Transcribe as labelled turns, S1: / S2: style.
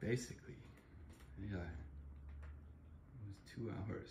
S1: basically, yeah, it was two hours.